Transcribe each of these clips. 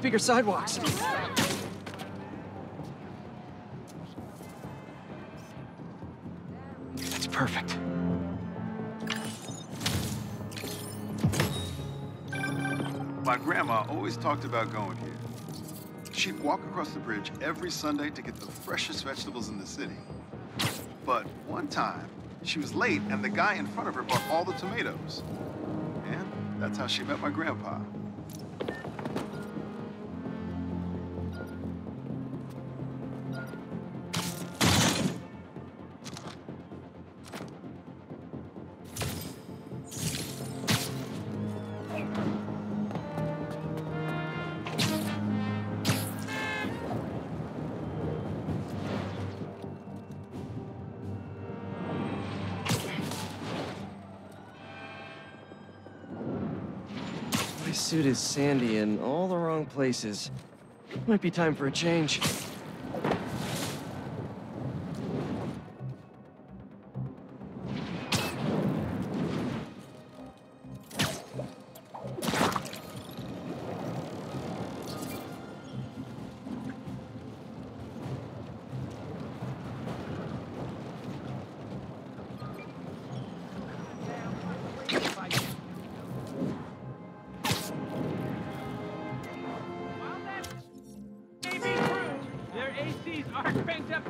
need bigger sidewalks. That's perfect. My grandma always talked about going here. She'd walk across the bridge every Sunday to get the freshest vegetables in the city. But one time, she was late and the guy in front of her bought all the tomatoes. And that's how she met my grandpa. Suit is sandy in all the wrong places. Might be time for a change.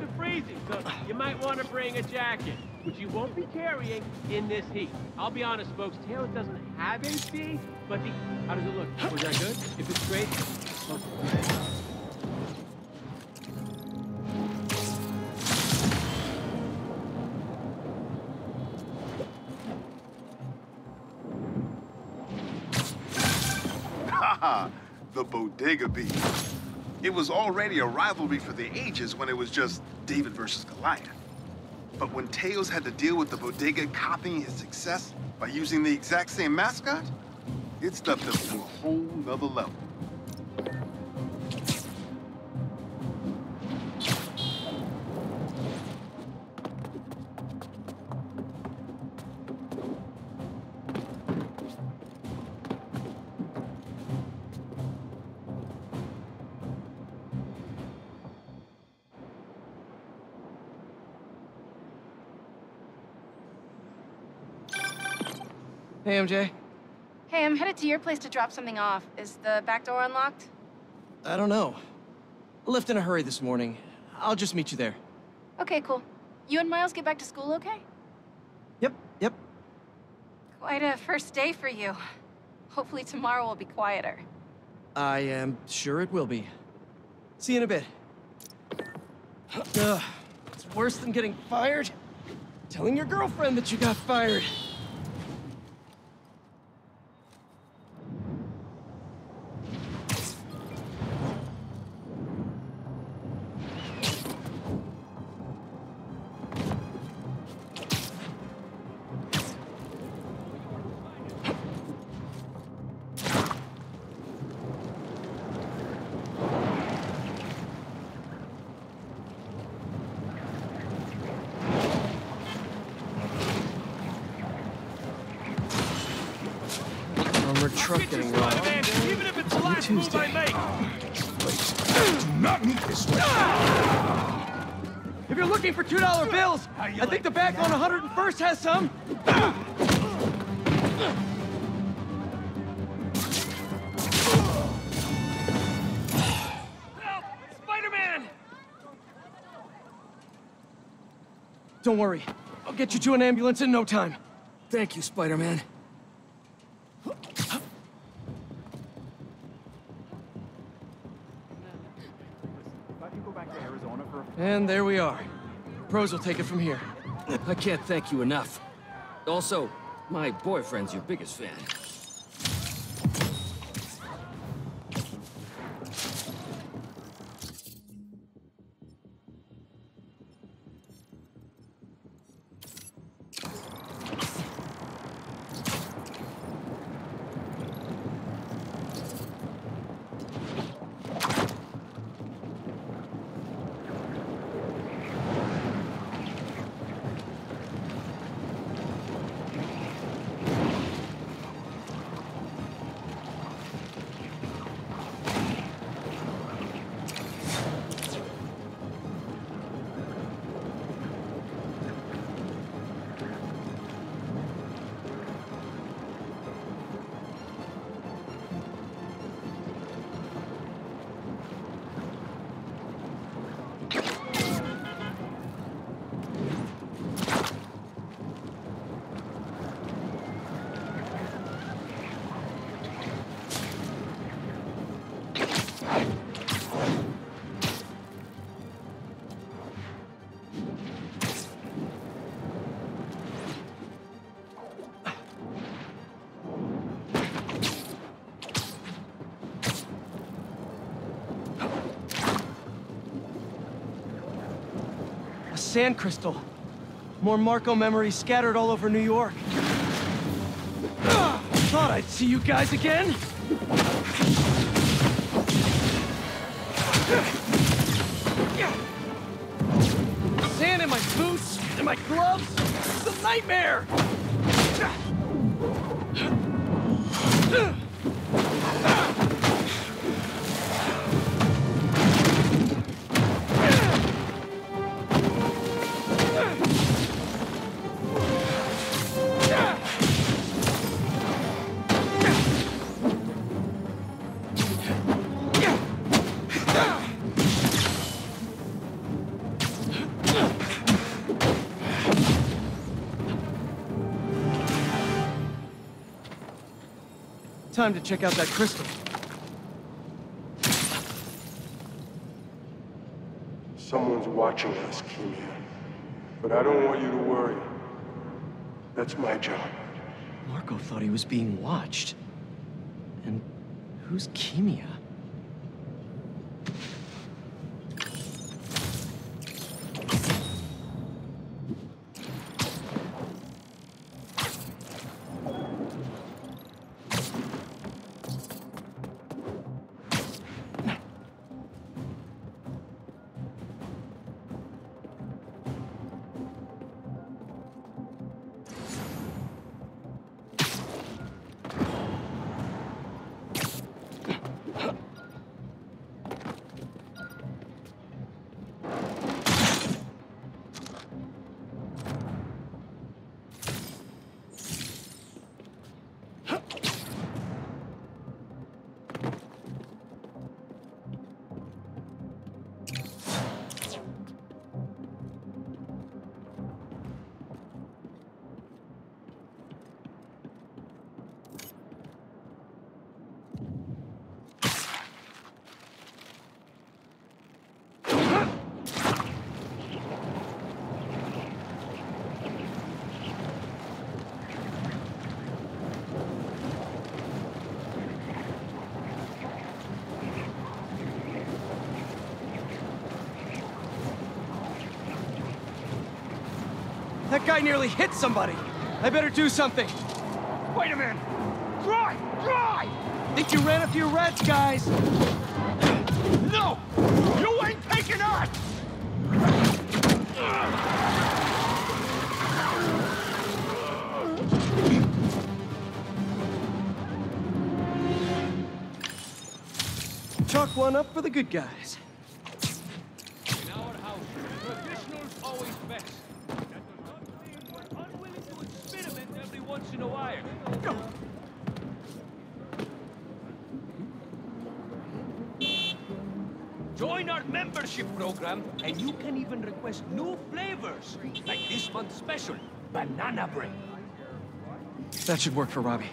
To freezing, so you might want to bring a jacket, which you won't be carrying in this heat. I'll be honest, folks, Taylor doesn't have AC, but the... How does it look? Was that good? If it's great... Haha, the Bodega Beef. It was already a rivalry for the ages when it was just David versus Goliath. But when Tails had to deal with the Bodega copying his success by using the exact same mascot, it stepped up to a whole nother level. Hey, MJ. Hey, I'm headed to your place to drop something off. Is the back door unlocked? I don't know. Left in a hurry this morning. I'll just meet you there. Okay, cool. You and Miles get back to school okay? Yep, yep. Quite a first day for you. Hopefully tomorrow will be quieter. I am sure it will be. See you in a bit. Ugh, it's worse than getting fired. Telling your girlfriend that you got fired. Armored truck Get your getting spot, robbed. even if it's the last move I Tuesday. make. Not move this way. If you're looking for $2 bills, I think the back on 101st has some. Help! Spider-Man! Don't worry. I'll get you to an ambulance in no time. Thank you, Spider-Man. And there we are. Pros will take it from here. I can't thank you enough. Also, my boyfriend's your biggest fan. Sand crystal. More Marko memories scattered all over New York. Thought I'd see you guys again. Sand in my boots, in my gloves. It's a nightmare. Time to check out that crystal. Someone's watching us, Keemia. But I don't want you to worry. That's my job. Marko thought he was being watched. And who's Keemia? That guy nearly hit somebody. I better do something. Wait a minute! Dry! Dry! Think you ran a few rats, guys. No! You ain't taking us! Chalk one up for the good guys. In our house, traditional's always best. That does not mean we're unwilling to experiment every once in a while. Join our membership program, and you can even request new flavors, like this month's special, banana bread. That should work for Robbie.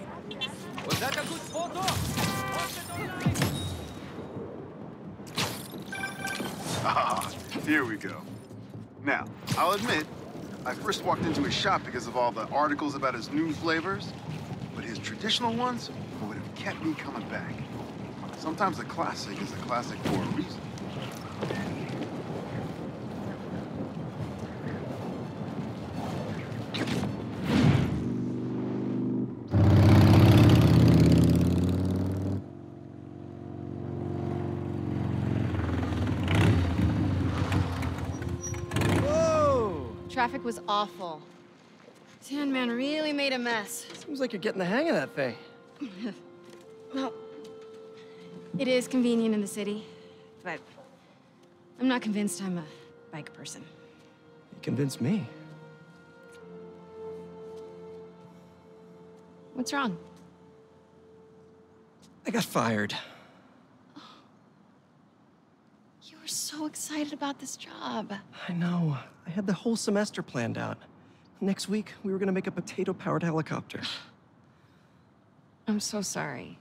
Was that a good photo? Post it online. Ah, here we go. Now, I'll admit, I first walked into his shop because of all the articles about his new flavors, but his traditional ones would have kept me coming back. Sometimes a classic is a classic for a reason. Traffic was awful. Sandman really made a mess. Seems like you're getting the hang of that thing. Well, it is convenient in the city, but I'm not convinced I'm a bike person. You convinced me. What's wrong? I got fired. Oh, you were so excited about this job. I know. I had the whole semester planned out. Next week, we were gonna make a potato-powered helicopter. I'm so sorry.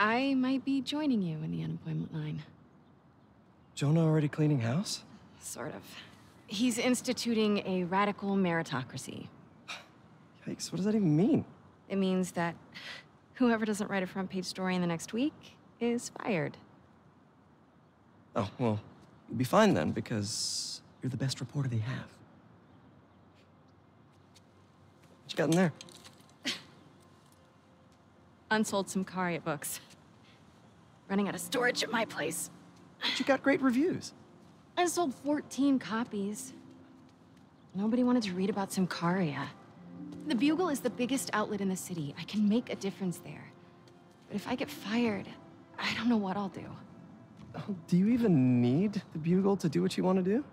I might be joining you in the unemployment line. Jonah already cleaning house? Sort of. He's instituting a radical meritocracy. Yikes, what does that even mean? It means that whoever doesn't write a front page story in the next week is fired. Oh, well, You'll be fine then, because you're the best reporter they have. What you got in there? Unsold Symkaria books. Running out of storage at my place. But you got great reviews. I sold 14 copies. Nobody wanted to read about Symkaria. The Bugle is the biggest outlet in the city. I can make a difference there. But if I get fired, I don't know what I'll do. Oh, do you even need the Bugle to do what you want to do?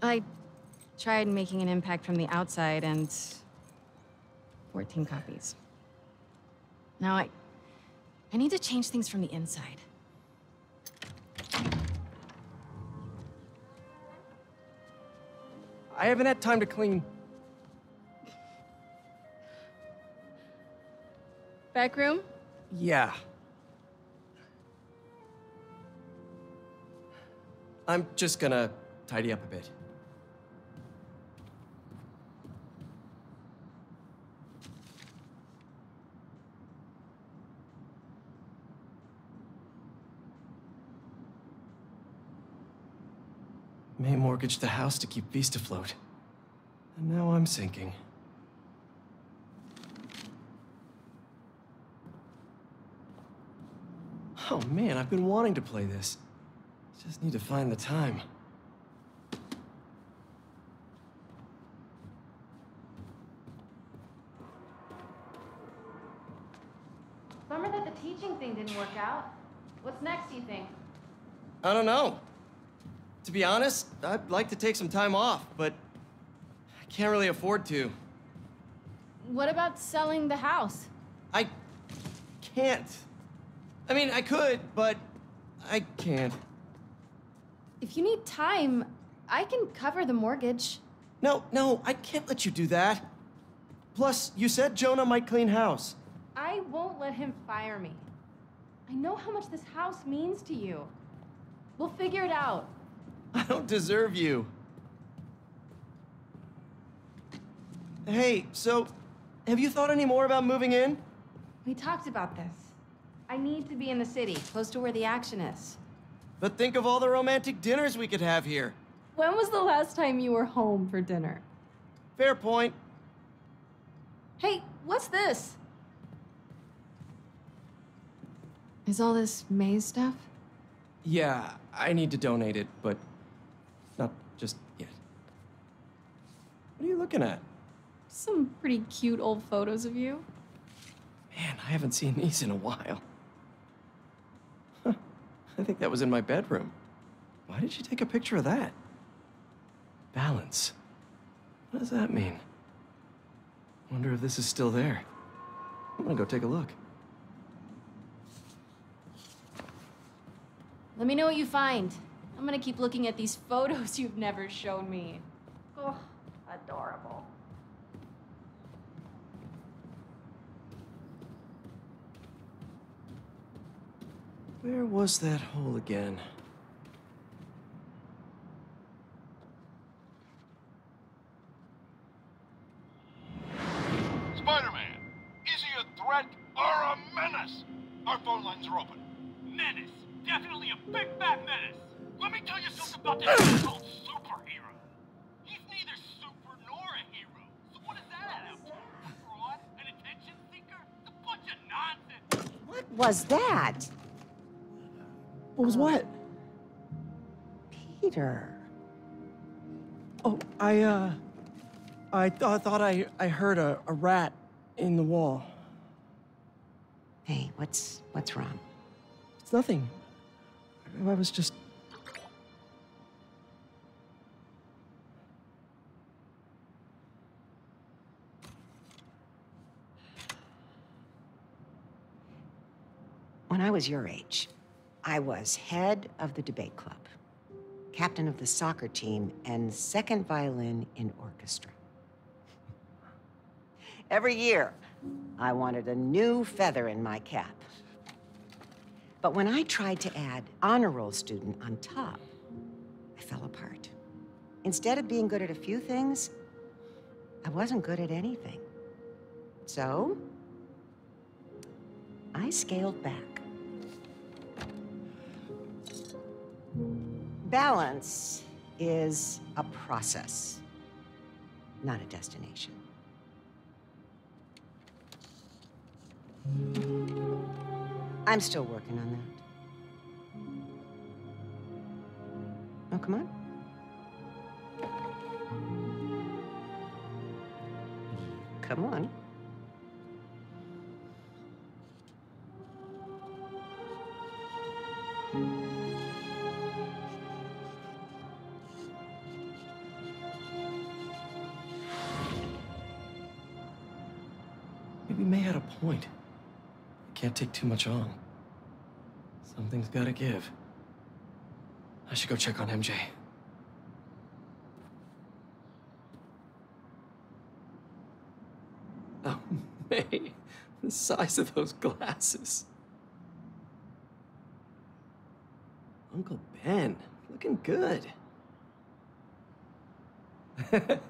I tried making an impact from the outside and 14 copies. Now I I need to change things from the inside. I haven't had time to clean. Back room? Yeah. I'm just gonna tidy up a bit. May mortgaged the house to keep Feast afloat. And now I'm sinking. Oh man, I've been wanting to play this. Just need to find the time. Bummer that the teaching thing didn't work out. What's next, do you think? I don't know. To be honest, I'd like to take some time off, but I can't really afford to. What about selling the house? I can't. I mean, I could, but I can't. If you need time, I can cover the mortgage. No, no, I can't let you do that. Plus, you said Jonah might clean house. I won't let him fire me. I know how much this house means to you. We'll figure it out. I don't deserve you. Hey, so, have you thought any more about moving in? We talked about this. I need to be in the city, close to where the action is. But think of all the romantic dinners we could have here. When was the last time you were home for dinner? Fair point. Hey, what's this? Is all this May's stuff? Yeah, I need to donate it, but not just yet. What are you looking at? Some pretty cute old photos of you. Man, I haven't seen these in a while. Huh. I think that was in my bedroom. Why did you take a picture of that? Balance. What does that mean? Wonder if this is still there. I'm gonna go take a look. Let me know what you find. I'm gonna keep looking at these photos you've never shown me. Oh, adorable. Where was that hole again? Was that? What was what? Peter. Oh, I, uh... I th I thought I, I heard a, a rat in the wall. Hey, what's what's wrong? It's nothing. I was just... When I was your age, I was head of the debate club, captain of the soccer team, and second violin in orchestra. Every year, I wanted a new feather in my cap. But when I tried to add honor roll student on top, I fell apart. Instead of being good at a few things, I wasn't good at anything. So, I scaled back. Balance is a process, not a destination. I'm still working on that. Oh, come on. Come on. Take too much on. Something's gotta give. I should go check on MJ. Oh, May. The size of those glasses. Uncle Ben, looking good.